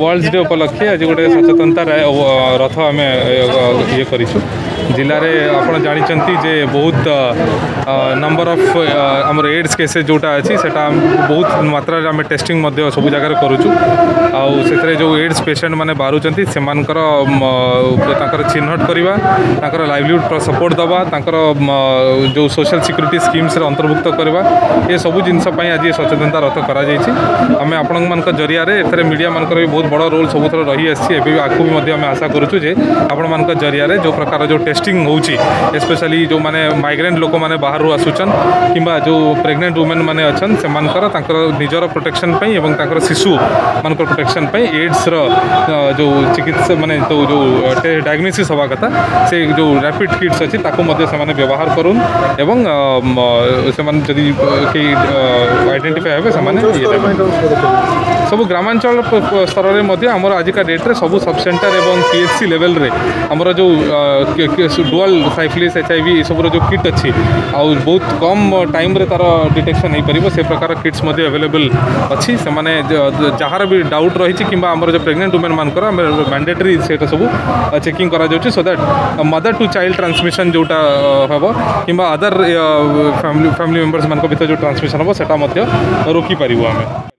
world day উপলক্ষে আজ গোটে সচেতনতা রথ আমি ইয়ে করছু জেলার আপনার জাঁচান যে বহুত নম্বর অফ আমার এইডস কেসেস যেটা আছে সেটা বহুত মাত্রার আমি টেস্টিং সবু জায়গায় করছু আেতরে যে এইডস পেসেন্ট মানে বাহুচান সে তাঁর চিহ্নট করা তাঁর লাইভলিহুড সপোর্ট দেওয়া তাঁর যে সোশিয়াল সিকুরিটি স্কিমসে অন্তর্ভুক্ত করা এসবু জিনিসপ্রাই আজ সচেতনতা রথ করা যাই আমি আপনার জরিয়া এতে মিডিয়া মানুষ বহুত बहुत बड़ रोल सब थोड़ा रही आसी एवं आगे भी आम आशा करुच्छे आपण जरिया जो प्रकार जो टेस्टिंग होस्पेशली जो मैंने माइग्रेन्ट लोक मैंने बाहर आसुच्चन कि जो प्रेगनेंट वुमेन मैंने अच्छा निजर प्रोटेक्शन और शिशु मान प्रोटेक्शन एड्स रो चिकित्सा मानने जो जो डायग्नोसीस हवा कथा से जो रैपिड किट्स अच्छी व्यवहार कर आईडेटिफाई हे से কবু গ্রামাঞ্চল স্তররে মধ্য আমরো আজি কা ডেট রে সব সাব সেন্টার এবন পিএইচসি লেভেল রে আমরো যে কে কে ডুয়াল সাইফ্লিস এইচআইভি সবরো যে কিট আছে আউ বহুত কম টাইম রে তার ডিটেকশন হেই পারিবো সে প্রকার কিটস মধ্য অ্যাভেইলেবল আছে সে মানে জাহারে বি ডাউট রহিছি কিবা আমরো যে প্রেগন্যান্ট উমেন মানকরো আমে ম্যান্ডেটরি সেটা সব চেকিং করা যোচি so that mother to child transmission জোটা হবো কিবা আদার ফ্যামিলি ফ্যামিলি মেম্বার্স মানকও ভিতর যে ট্রান্সমিশন হবো সেটা মধ্য রোকি পারিবো আমি